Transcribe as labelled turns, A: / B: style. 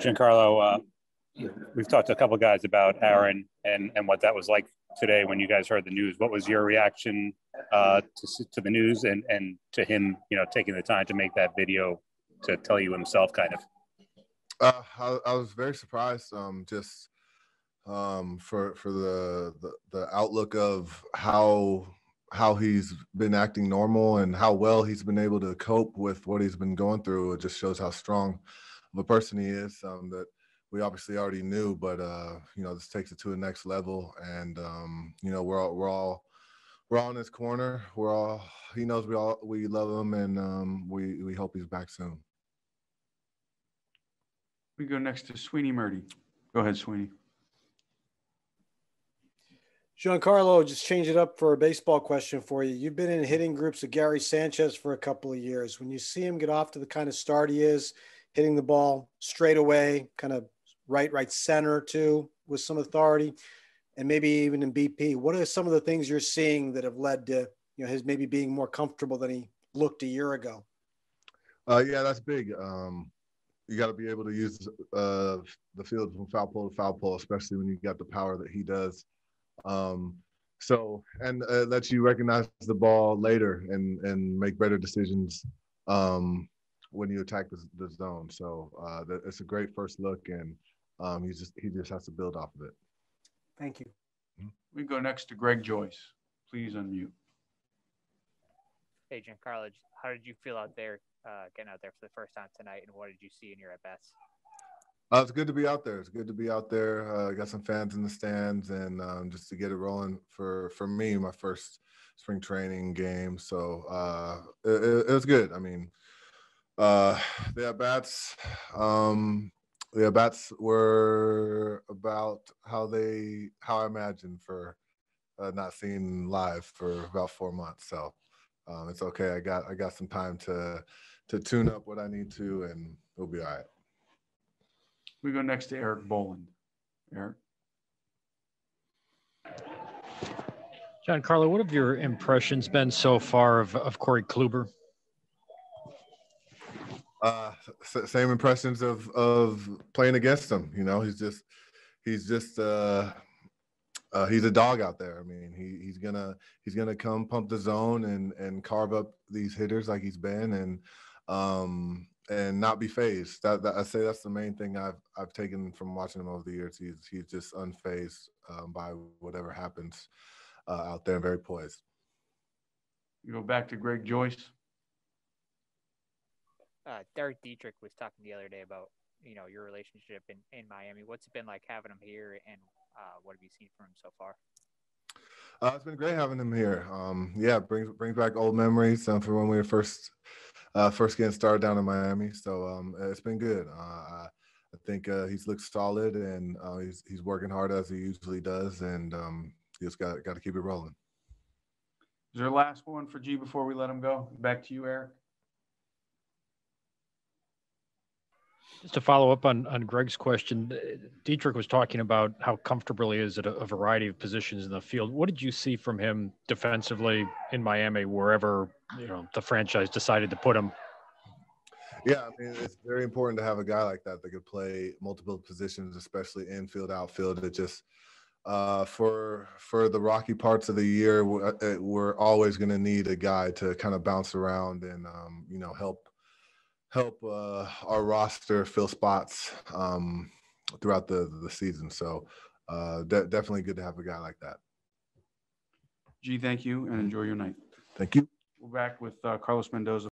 A: Giancarlo, uh, we've talked to a couple guys about Aaron and, and what that was like today when you guys heard the news. What was your reaction uh, to, to the news and, and to him, you know, taking the time to make that video to tell you himself, kind of?
B: Uh, I, I, was very surprised, um, just um, for for the, the the outlook of how how he's been acting normal and how well he's been able to cope with what he's been going through. It just shows how strong of a person he is. Um, that we obviously already knew, but uh, you know, this takes it to the next level. And um, you know, we're all we're all we're all in his corner. We're all he knows we all we love him, and um, we we hope he's back soon.
C: We go next to Sweeny Murti. Go ahead, Sweeny.
D: Giancarlo, just change it up for a baseball question for you. You've been in hitting groups with Gary Sanchez for a couple of years. When you see him get off to the kind of start he is, hitting the ball straight away, kind of right, right center too, with some authority, and maybe even in BP, what are some of the things you're seeing that have led to you know his maybe being more comfortable than he looked a year ago?
B: Uh, yeah, that's big. Um, you got to be able to use uh, the field from foul pole to foul pole, especially when you got the power that he does. Um, so and uh, lets you recognize the ball later and and make better decisions um, when you attack the, the zone. So uh, that, it's a great first look, and um, he just he just has to build off of it.
D: Thank you.
C: Mm-hmm. We go next to Greg Joyce. Please unmute.
E: Hey, Giancarlo, how did you feel out there, uh, getting out there for the first time tonight, and what did you see in your at bats?
B: Uh, it's good to be out there. It's good to be out there. Uh, got some fans in the stands, and um, just to get it rolling for for me, my first spring training game. So uh, it, it, was good. I mean, uh, the at bats, um, the at bats were about how they how I imagined for uh, not seeing live for about four months. So um, it's okay. I got I got some time to to tune up what I need to, and we'll be all right.
C: We go next to Erik Boland. Erik.
F: John Carlo, what have your impressions been so far of, of Corey Kluber?
B: Uh, same impressions of of playing against him. You know, he's just he's just uh, uh, he's a dog out there. I mean, he he's gonna he's gonna come pump the zone and and carve up these hitters like he's been, and um, and not be fazed. That, that, I say that's the main thing I've I've taken from watching him over the years. He's he's just unfazed um, by whatever happens uh, out there, very poised.
C: You go back to Greg Joyce.
E: Uh, Derek Dietrich was talking the other day about you know your relationship in, in Miami. What's it been like having him here, and uh, what have you seen from him so far?
B: Uh, it's been great having him here. Um, yeah, brings brings back old memories um, from when we were first uh, first getting started down in Miami. So um, it's been good. Uh, I, I think uh, he's looked solid and uh, he's he's working hard as he usually does, and um, he just got got to keep it rolling.
C: Is there a last one for G before we let him go? Back to you, Erik.
F: Just to follow up on, on Greg's question, Dietrich was talking about how comfortable he is at a, a, variety of positions in the field. What did you see from him defensively in Miami, wherever you know the franchise decided to put him?
B: Yeah, I mean it's very important to have a guy like that that could play multiple positions, especially infield, outfield. It just uh, for for the rocky parts of the year, we're, we're always going to need a guy to kind of bounce around and um, you know help help uh, our roster fill spots um, throughout the the season. So uh, de- definitely good to have a guy like that.
C: G, thank you and enjoy your night.
B: Thank you.
C: We're back with uh, Carlos Mendoza